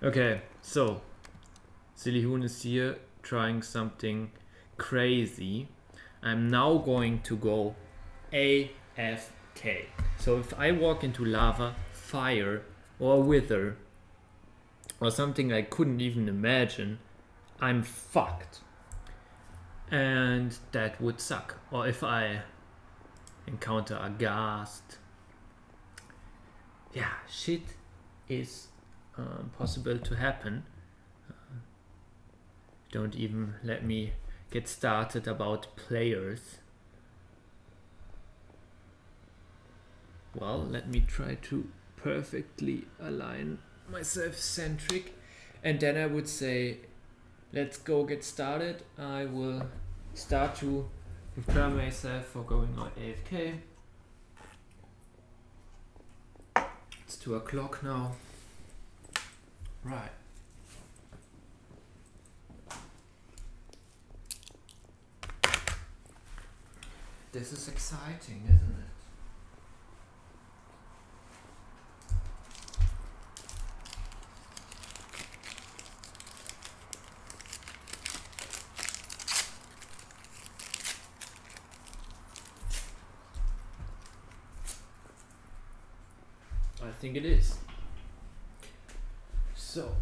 Okay, so ZillyHuhn is here trying something crazy. I'm now going to go AFK. So if I walk into lava, fire, or wither, or something I couldn't even imagine, I'm fucked. And that would suck. Or if I encounter a ghast. Yeah, shit is um, possible to happen. Uh, don't even let me get started about players. Well, let me try to perfectly align myself centric and then I would say let's go get started. I will start to prepare myself for going on AFK. It's two o'clock now. Right. This is exciting, isn't it? I think it is. So.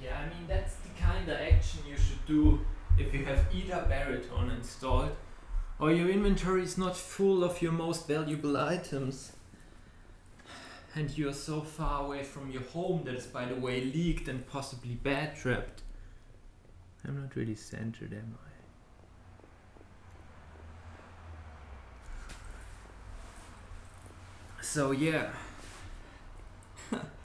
Yeah, I mean that's the kind of action you should do if you have either baritone installed or your inventory is not full of your most valuable items and you are so far away from your home that is by the way leaked and possibly bed trapped. I'm not really centered, am I? So yeah.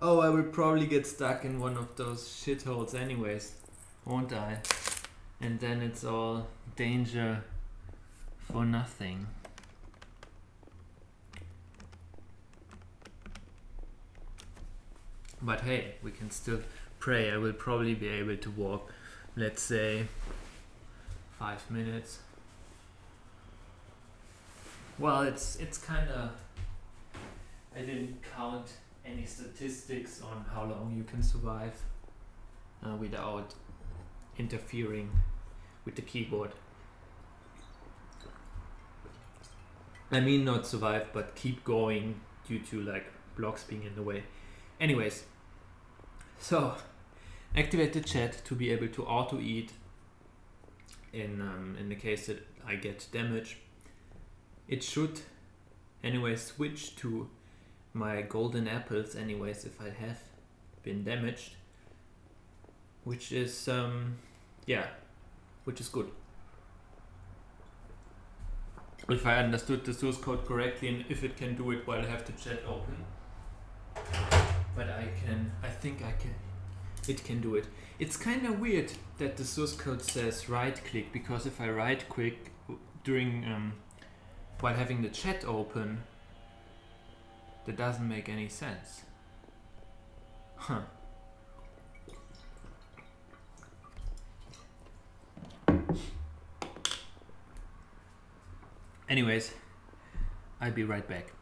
Oh, I will probably get stuck in one of those shitholes anyways, won't I? And then it's all danger for nothing. But hey, we can still pray. I will probably be able to walk, let's say, five minutes. Well, it's it's kind of. I didn't count any statistics on how long you can survive uh, without interfering with the keyboard. I mean, not survive, but keep going due to like blocks being in the way. Anyways, so activate the chat to be able to auto eat in um, in the case that I get damage. It should anyway switch to my golden apples anyways if I have been damaged which is um yeah which is good. If I understood the source code correctly and if it can do it while I have the chat open. But I can I think I can it can do it. It's kind of weird that the source code says right click because if I right click during um, while having the chat open that doesn't make any sense. Huh. Anyways, I'll be right back.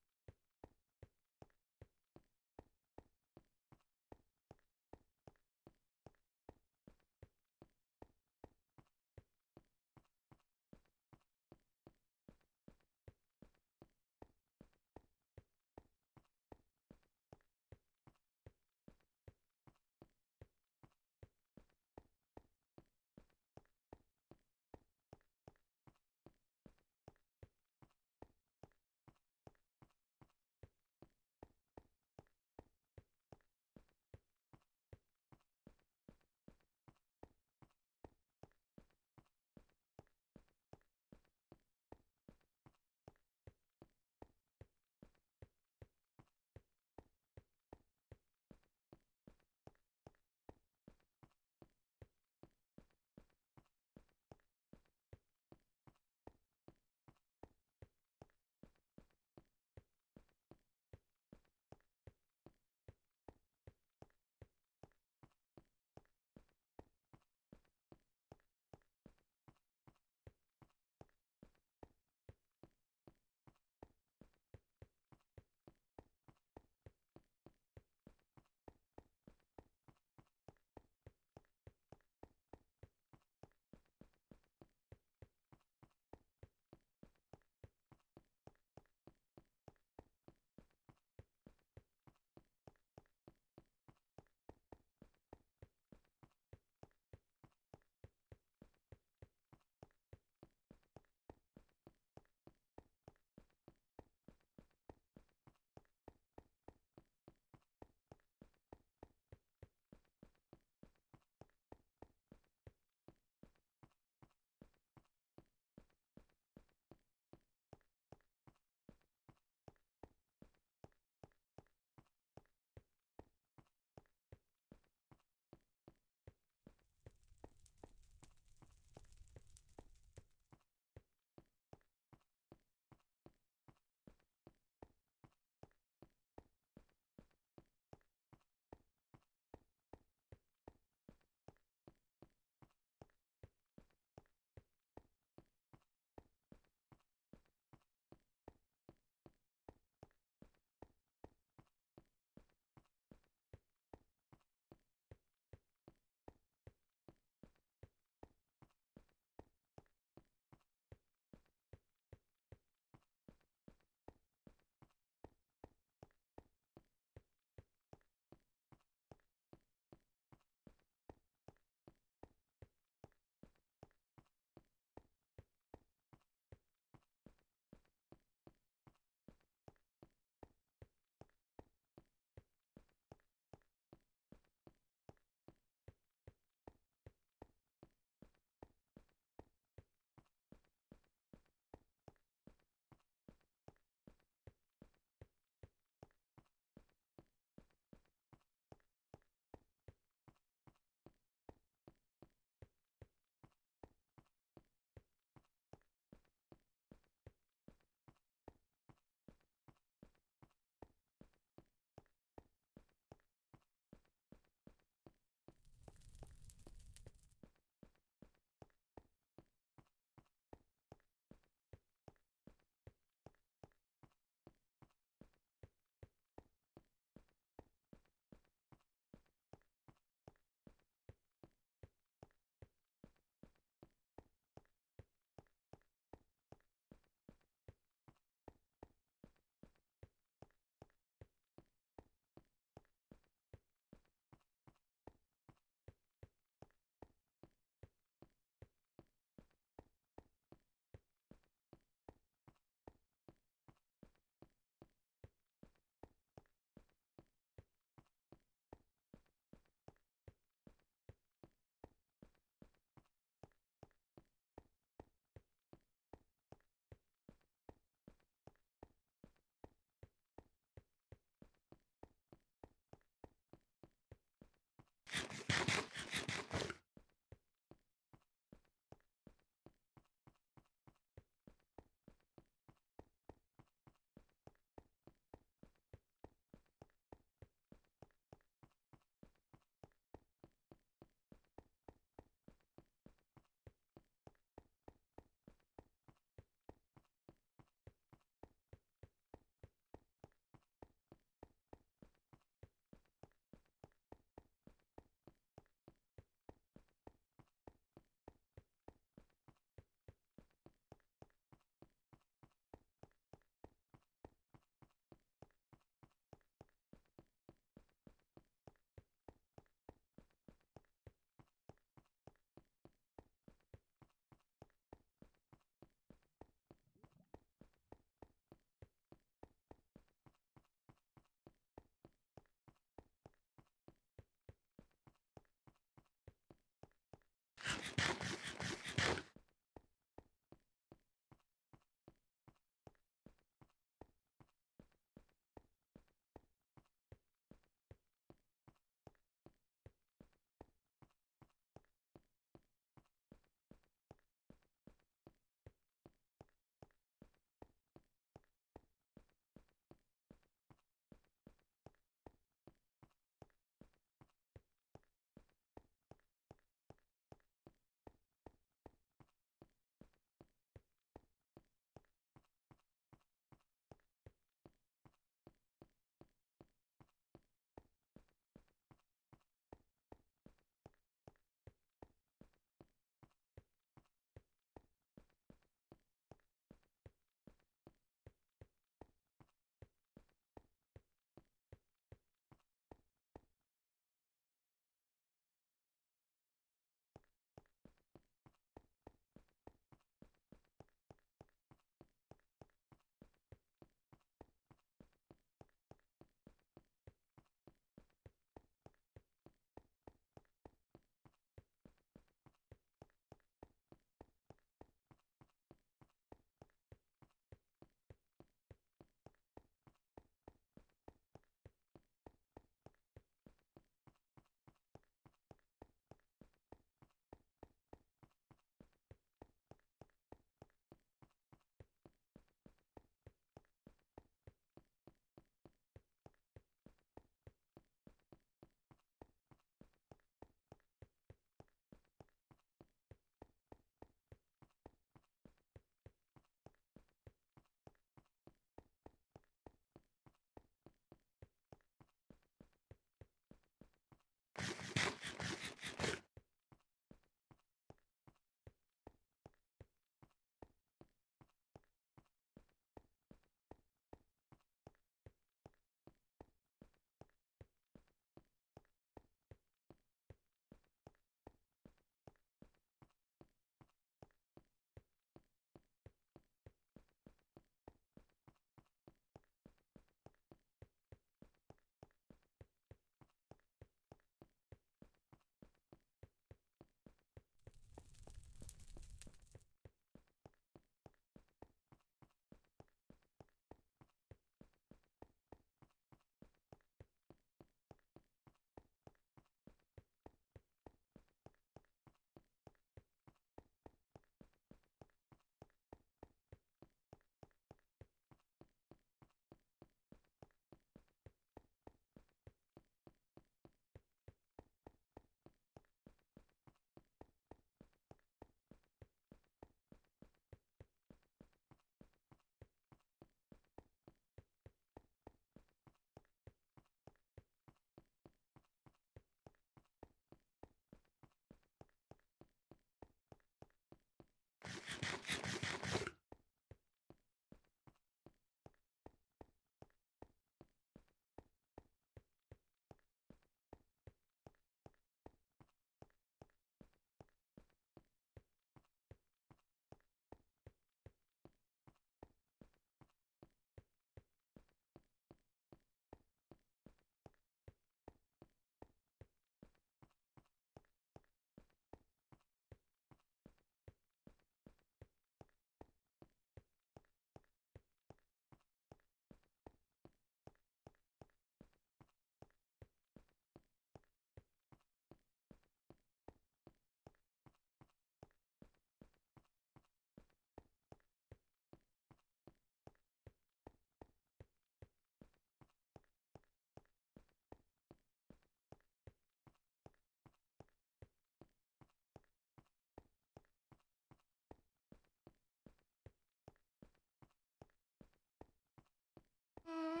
Mm-hmm.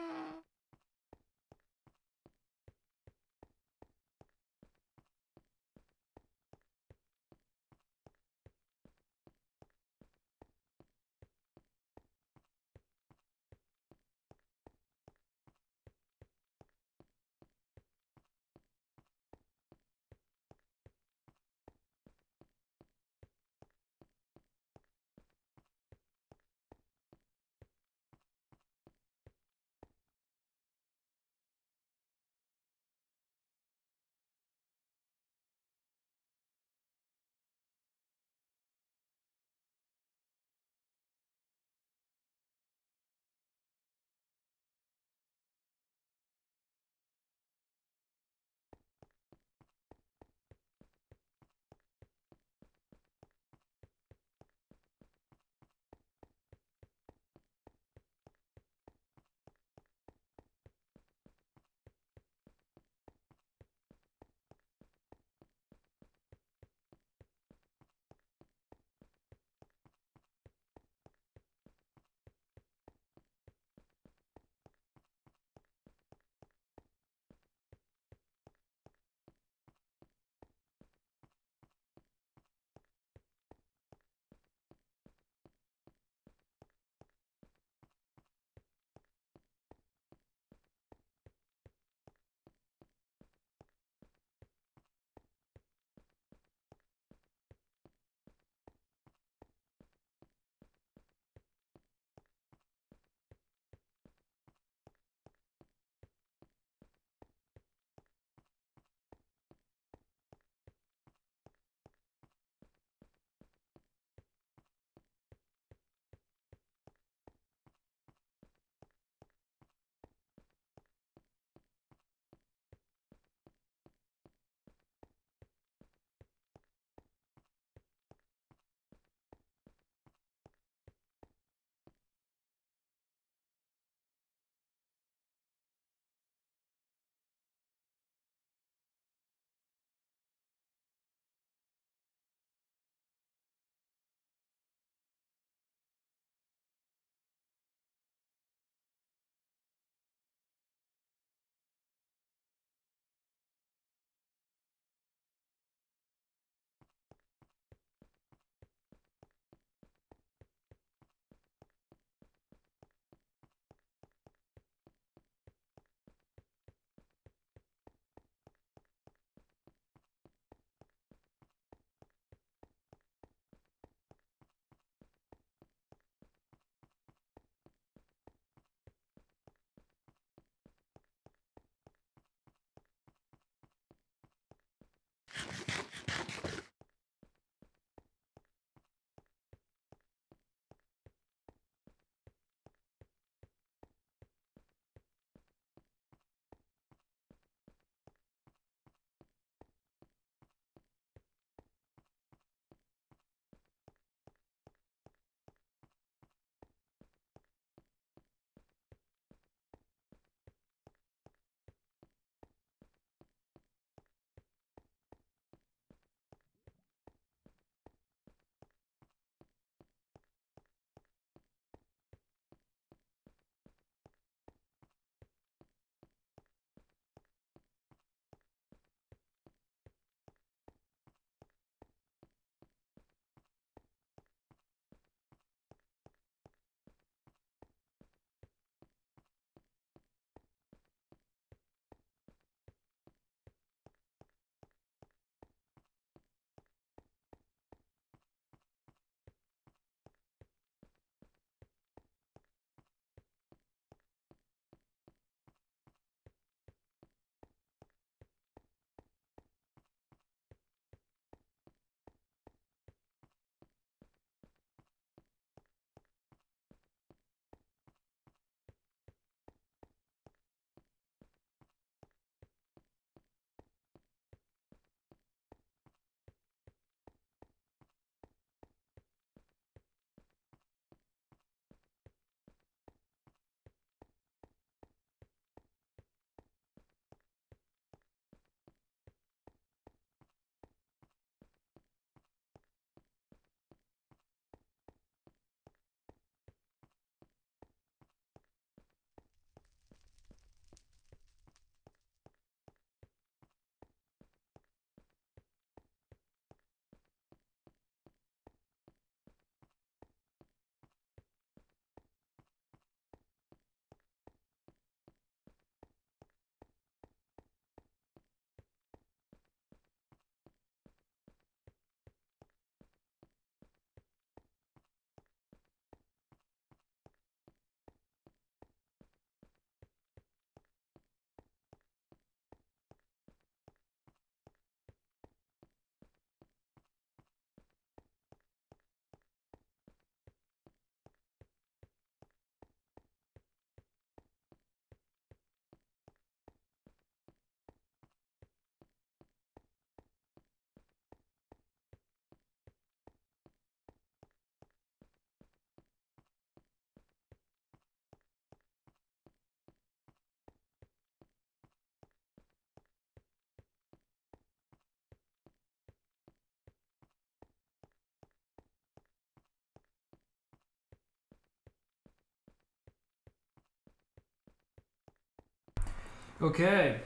Okay.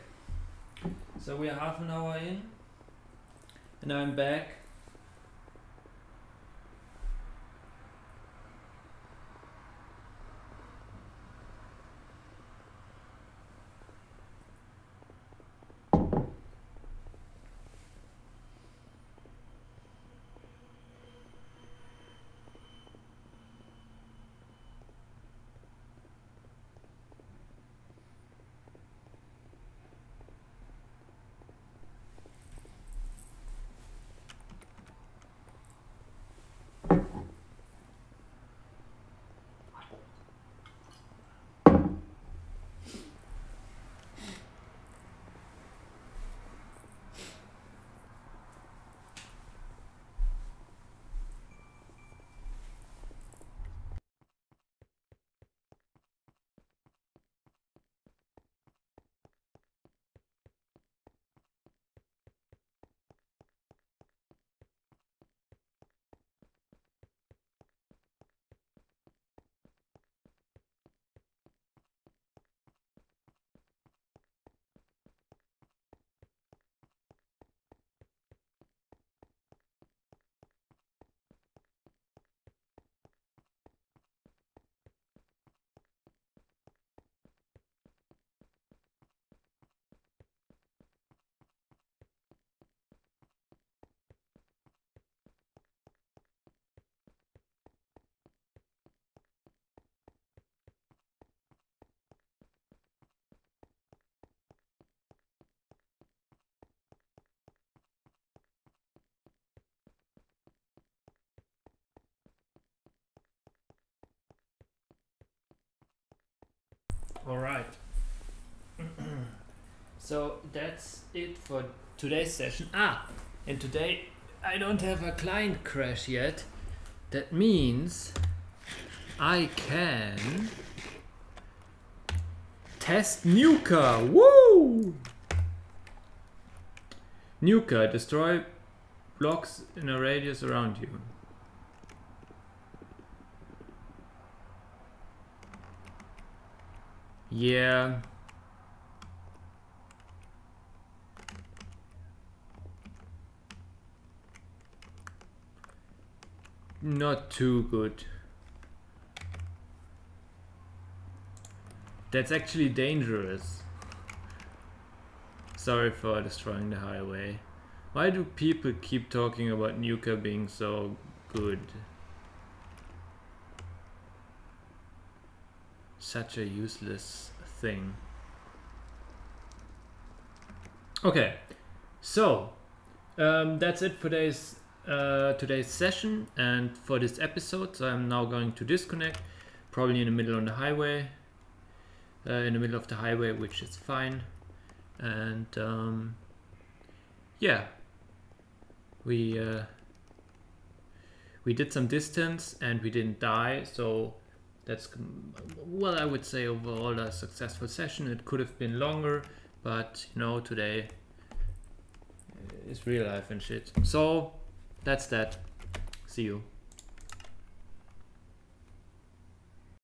So we're half an hour in. And I'm back. All right. so that's it for today's session. Ah, and today I don't have a client crash yet. That means I can test Nuker. Woo! Nuker, destroy blocks in a radius around you. Yeah. Not too good. That's actually dangerous. Sorry for destroying the highway. Why do people keep talking about Nuker being so good? Such a useless thing. Okay, so um, that's it for today's uh, today's session and for this episode. So I'm now going to disconnect, probably in the middle on the highway, uh, in the middle of the highway, which is fine. And um, yeah, we uh, we did some distance and we didn't die, so that's well i would say overall a successful session. It could have been longer but you know today uh, is real life and shit. So that's that. See you